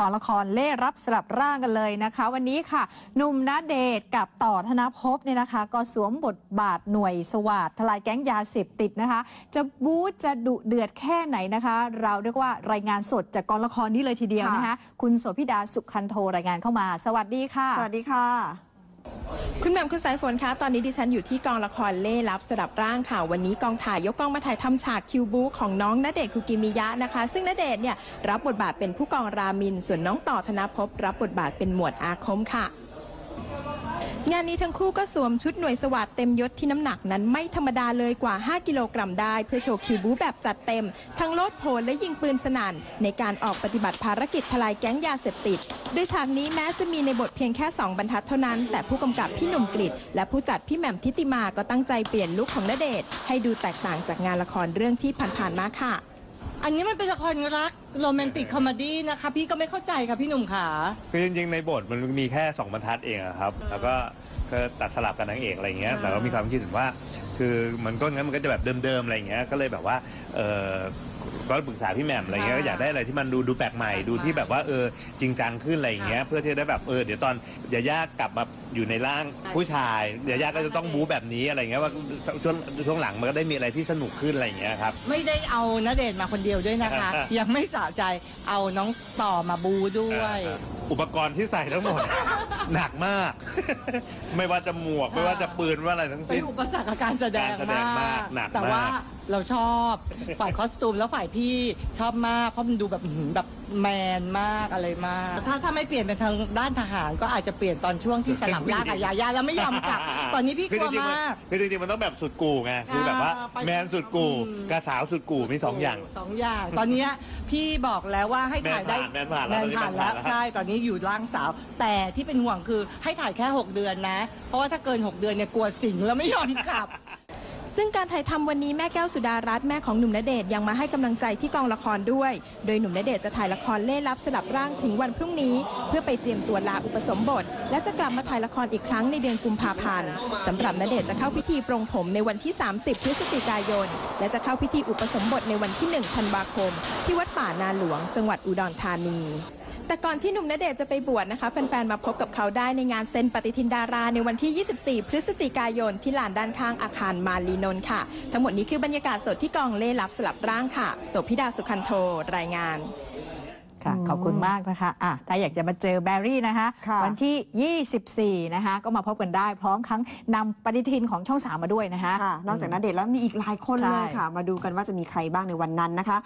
กองละครเล่รับสลับร่างกันเลยนะคะ วันนี้ค่ะหนุ่มณเดชน์กับต่อธนภพเนี่ยนะคะ ก็สวมบทบาทหน่วยสวัสดทลายแก๊งยาเสพติดนะคะ จะบู๊จะดุเดือดแค่ไหนนะคะ เราเรียกว่ารายงานสดจากกองละครนี้เลยทีเดียวนะคะ คุณโสพิดาสุขคันโทรายงานเข้ามา สวัสดีค่ะ สวัสดีค่ะ คุณแหม่มคุณสายฝนคะ ตอนนี้ดิฉันอยู่ที่กองละครเล่ลับสลับร่างค่ะ วันนี้กองถ่ายยกกองมาถ่ายทำฉากคิวบูของน้องณเดชน์คุกิมิยะนะคะ ซึ่งณเดชน์เนี่ยรับบทบาทเป็นผู้กองรามิน ส่วนน้องต่อธนภพรับบทบาทเป็นหมวดอาคมค่ะ งานนี้ทั้งคู่ก็สวมชุดหน่วยสวัสดเต็มยศที่น้ำหนักนั้นไม่ธรรมดาเลยกว่า 5 กิโลกรัมได้ เพื่อโชว์คิวบูแบบจัดเต็ม ทั้งโลดโผนและยิงปืนสนั่นในการออกปฏิบัติภารกิจทลายแก๊งยาเสพติด โดยฉากนี้แม้จะมีในบทเพียงแค่ 2 บรรทัดเท่านั้น แต่ผู้กำกับพี่หนุ่มกฤษและผู้จัดพี่แหม่มทิติมาก็ตั้งใจเปลี่ยนลุคของณเดชน์ให้ดูแตกต่างจากงานละครเรื่องที่ผ่านๆมาค่ะ อันนี้มันเป็นละครรักโรแมนติกคอมเมดี้นะคะ พี่ก็ไม่เข้าใจค่ะพี่หนุ่มขา คือจริงๆในบทมันมีแค่2บรรทัดเองอะครับ แล้วก็ก็ตัดสลับกับนางเอกอะไรเงี้ยอ่าแต่ว่ามีความคิดถึงว่า คือมันก็งั้นมันก็จะแบบเดิมๆอะไรเงี้ย ก็เลยแบบว่าเออ ก็ปรึกษาพี่แหม่มอะไรเงี้ยก็อยากได้อะไรที่มันดูดูแปลกใหม่ดูที่แบบว่าเออจริงจังขึ้นอะไรเงี้ยเพื่อที่จะได้แบบเออเดี๋ยวตอนยาย่ากลับมาอยู่ในร่างผู้ชายยาย่าก็จะต้องบู๊แบบนี้อะไรเงี้ยว่าช่วงช่วงหลังมันก็ได้มีอะไรที่สนุกขึ้นอะไรเงี้ยครับ ไม่ได้เอาณเดชน์มาคนเดียวด้วยนะคะ ยังไม่สะใจเอาน้องต่อมาบูด้วย อุปกรณ์ที่ใส่ทั้งหมด หนักมาก ไม่ว่าจะหมวกไม่ว่าจะปืนว่าอะไรทั้งเป็สิ้น นอุปสรรคกับการแสดงการแสดงมากหนักแต่ว่ามาก เราชอบฝ่ายคอสตูมแล้วฝ่ายพี่ชอบมากเพราะมันดูแบบอื้อหือแบบ แมนมากอะไรมาก ถ้าถ้าไม่เปลี่ยนเป็นทางด้านทหารก็อาจจะเปลี่ยนตอนช่วงที่สลับร่างกับยาย่าแล้วไม่ยอมกลับ ตอนนี้พี่กคือลัวจริงๆนมาก คือจริงๆมันต้องแบบสุดกู่ไงคือแบบว่าอ่าไปแมนสุดกู่อืมกับสาวสุดกู่มีสองอย่างสองอย่าง ตอนเนี้ยพี่บอกแล้วว่าให้ถ่ายได้แมนผ่านแมนผ่านแล้วแมนผ่านแล้วตอนนี้แมนผ่านแล้วใช่ตอนนี้อยู่ร่างสาว แต่ที่เป็นห่วงคือให้ถ่ายแค่ 6 เดือนนะ เพราะว่าถ้าเกิน 6 เดือนเนี่ยกลัวสิงแล้วไม่ยอมกลับ ซึ่งการถ่ายทำวันนี้แม่แก้วสุดารัตน์แม่ของหนุ่มณเดชน์ยังมาให้กำลังใจที่กองละครด้วย โดยหนุ่มณเดชน์จะถ่ายละครเล่ลับสลับร่างถึงวันพรุ่งนี้ เพื่อไปเตรียมตัวลาอุปสมบท และจะกลับมาถ่ายละครอีกครั้งในเดือนกุมภาพันธ์สำหรับณเดชน์จะเข้าพิธีปรงผมในวันที่ 30 พฤศจิกายน และจะเข้าพิธีอุปสมบทในวันที่ 1 ธันวาคม ที่วัดป่านาหลวง จังหวัดอุดรธานี แต่ก่อนที่หนุ่มณเดชน์จะไปบวชนะคะ แฟนๆ มาพบกับเขาได้ในงานเซ็นปฏิทินดาราในวันที่ 24 พฤศจิกายนที่ลานด้านข้างอาคารมารีนนท์ค่ะ ทั้งหมดนี้คือบรรยากาศสดที่กองเล่ลับสลับร่างค่ะโสภิดาสุขันโทรายงาน ค่ะอืมขอบคุณมากนะคะอะถ้าอยากจะมาเจอแบรี่นะคะ ค่ะ วันที่ 24 นะคะ ก็มาพบกันได้ พร้อมครั้งนำปฏิทินของช่องสามมาด้วยนะคะ ค่ะ นอกจากนั้นเดชน์แล้วมีอีกหลายคนเลยใช่ ค่ะ มาดูกันว่าจะมีใครบ้างในวันนั้นนะคะ